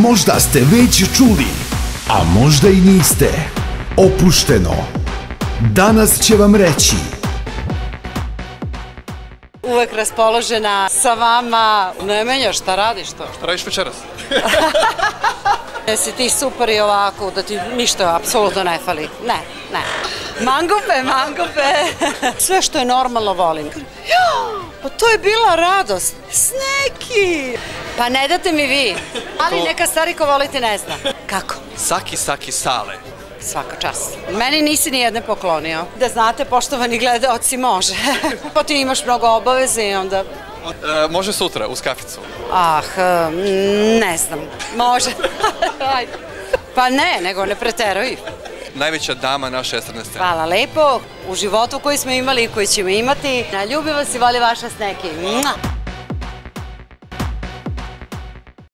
Možda ste već čuli, a možda i niste. Opušteno. Danas će vam reći Uvek raspoložena sa vama. Nemenja, šta radiš to? Šta radiš večeras? Jesi ti super i ovako, da ti ništa apsolutno ne fali. Ne, ne. Mangupe, mangupe. Sve što je normalno volim. Ja, pa to je bila radost. Sneki. Pa ne date mi vi. Ali neka stari ko voliti ne zna. Kako? Saki Saki Sale. Svaka čast. Meni nisi ni jedne poklonio. Da znate, poštovani gledaoci, može. pa ti imaš mnogo obaveze i onda... E, može sutra, uz kaficu. Ah, ne znam. Može. Pa ne, nego ne preteruj. Najveća dama naše estrane scene. Hvala lepo. U životu koji smo imali i koji ćemo imati. Ljubi vas i voli vaša sneki. Mua.